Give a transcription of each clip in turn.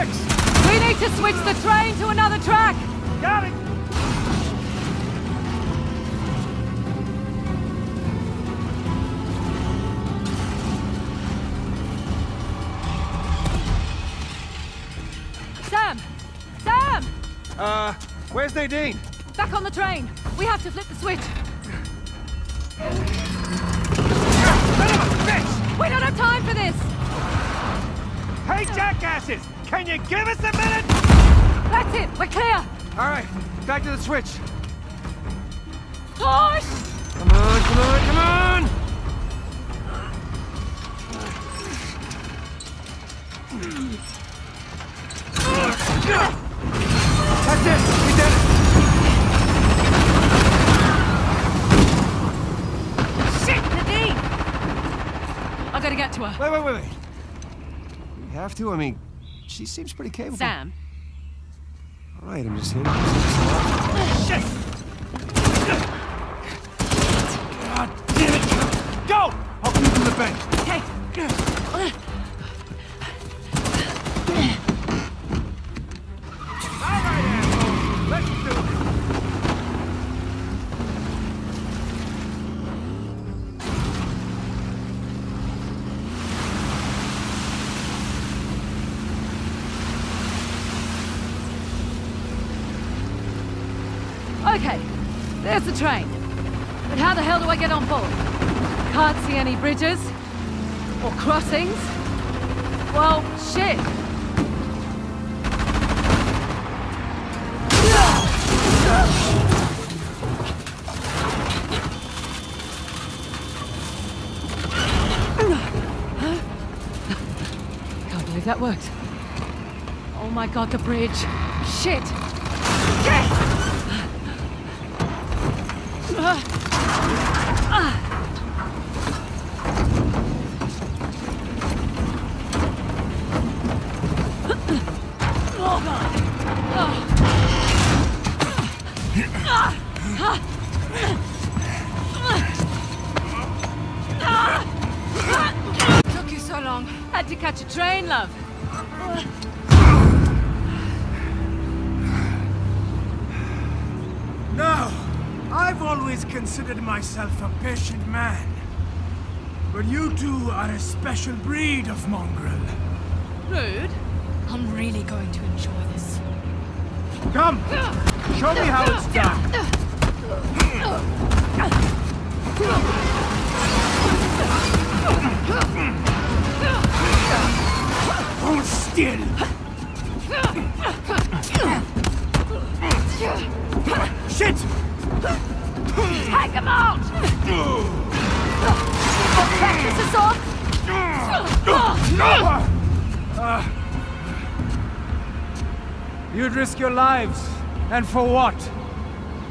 We need to switch the train to another track! Got it! Sam! Sam! Uh, where's Nadine? Back on the train! We have to flip the switch! Son of bitch! We don't have time for this! Hey, jackasses! Can you give us a minute? That's it! We're clear! All right, back to the switch. Push! Come on, come on, come on! That's it! We did it! Shit! Nadine! I gotta get to her. Wait, wait, wait, wait. We have to? I mean, she seems pretty capable. Sam, All right, I'm just here. Shit! God damn it! Go! I'll keep in the bank. okay. There's the train. But how the hell do I get on board? Can't see any bridges. Or crossings. Well, shit. Can't believe that worked. Oh my god, the bridge. Shit! Shit! Took you so long. Had to catch a train, love. I've always considered myself a patient man. But you two are a special breed of mongrel. Rude. I'm really going to enjoy this. Come! Show me how it's done. Hold still! This off! You'd risk your lives. And for what?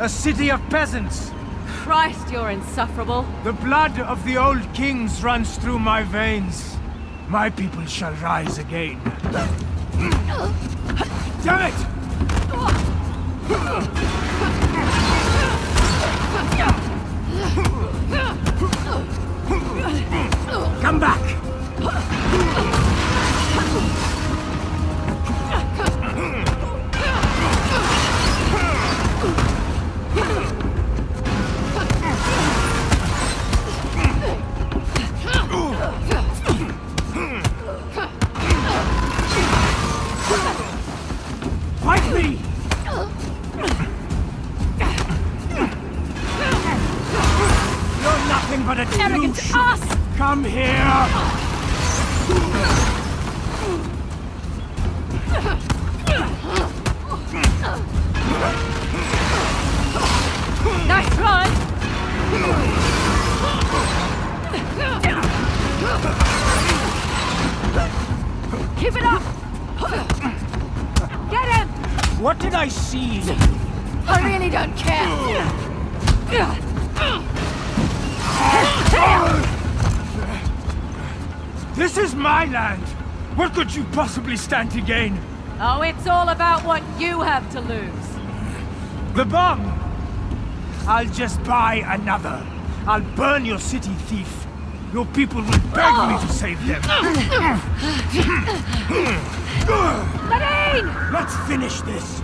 A city of peasants. Christ, you're insufferable. The blood of the old kings runs through my veins. My people shall rise again. Damn it! Come back! Fight me! You're nothing but a Arrogant ass! Come here! Nice try! Keep it up! Get him! What did I see? I really don't care! This is my land! What could you possibly stand to gain? Oh, it's all about what you have to lose. The bomb! I'll just buy another. I'll burn your city, thief. Your people will beg me to save them. Nadine! Let's finish this.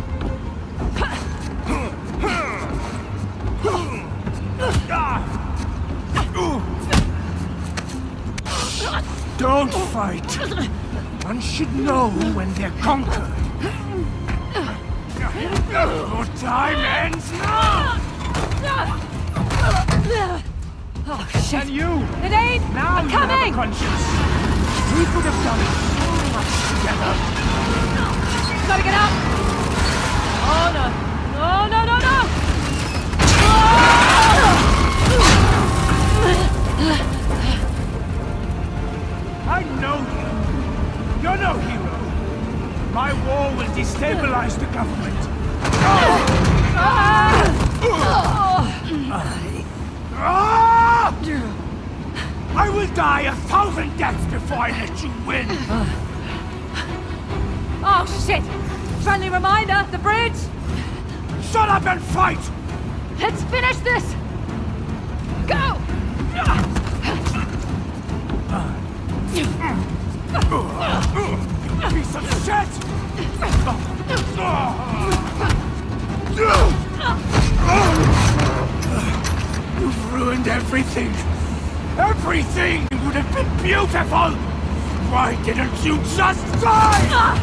Don't fight. One should know when they're conquered. Your time ends now! Oh, shit. And you! Nadine! Now I'm you have a coming! conscience. We could have done so much together. Gotta get up! Oh, no. No, no, no, no! I You're no hero. My war will destabilize the government. I will die a thousand deaths before I let you win. Oh, shit! Friendly reminder, the bridge! Shut up and fight! Let's finish this! Everything! Everything would have been beautiful! Why didn't you just die?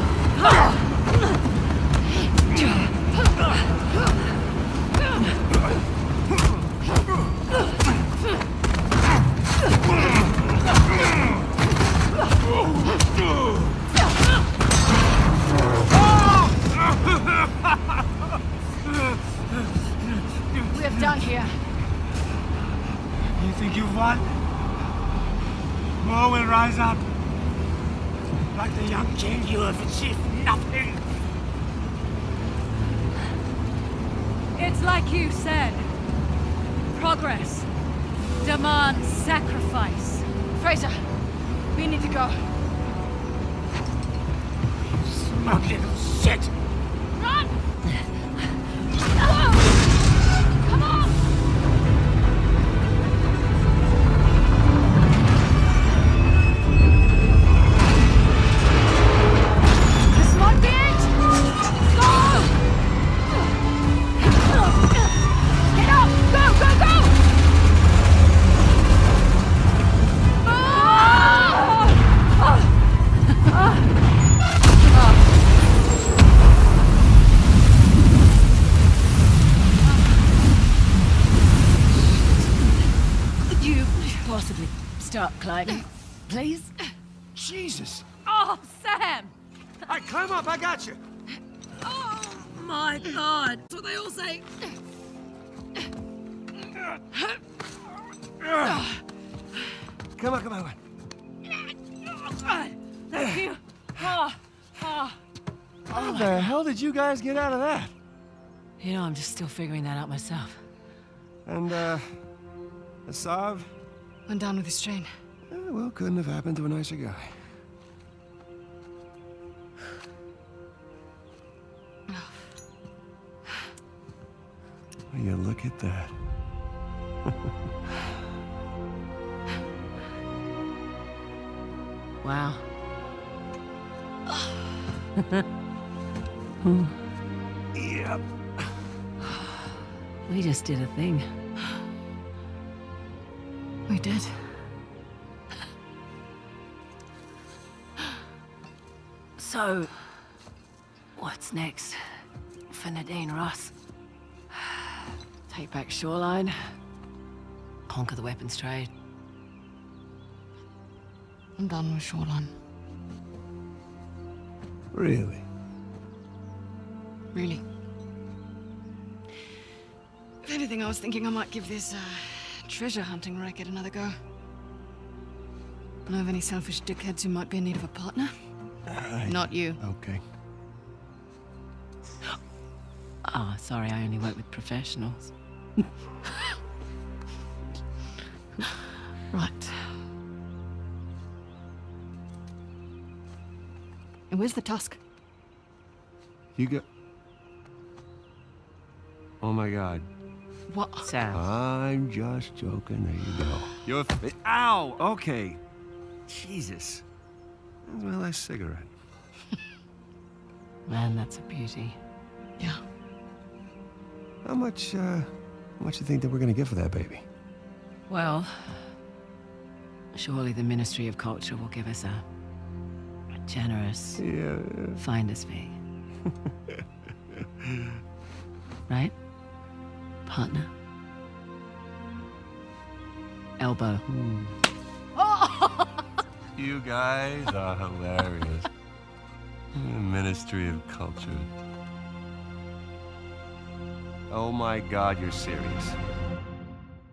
We're done here. You think you've won? More will rise up. Like the young king, you have achieved nothing. It's like you said. Progress demands sacrifice. Frazer, we need to go. Smug little shit. Run! Ah! Possibly start climbing, please? Jesus. Oh, Sam! I climb up, I got you. Oh my god! That's what they all say. Come on, come on. Thank you. Oh, oh. How the hell did you guys get out of that? You know, I'm just still figuring that out myself. And, uh, Asav? Went down with his train. Well, couldn't have happened to a nicer guy. Will you look at that? Wow. Yep. We just did a thing. We did. So, what's next for Nadine Ross? Take back Shoreline, conquer the weapons trade. I'm done with Shoreline. Really? Really. If anything, I was thinking I might give this uh, treasure hunting racket another go. Know of any selfish dickheads who might be in need of a partner? I- Not you. Okay. Oh, sorry, I only work with professionals. Right. And where's the tusk? You go. Oh my god. What? Sam. I'm just joking. There you go. You're. F- Ow! Okay. Jesus. That's my last cigarette. Man, that's a beauty. Yeah. How much, uh, how much you think that we're gonna get for that baby? Well, surely the Ministry of Culture will give us a, a generous Yeah. finder's fee. right? Partner? Elbow. You guys are hilarious. Ministry of Culture. Oh my God, you're serious.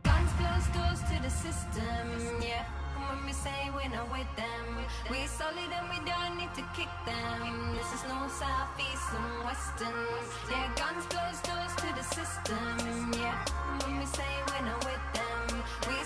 Guns close doors to the system, yeah. When we say we're not with them, we solid and we don't need to kick them. This is no southeast and western, yeah. Guns close doors to the system, yeah. When we say we're not with them, we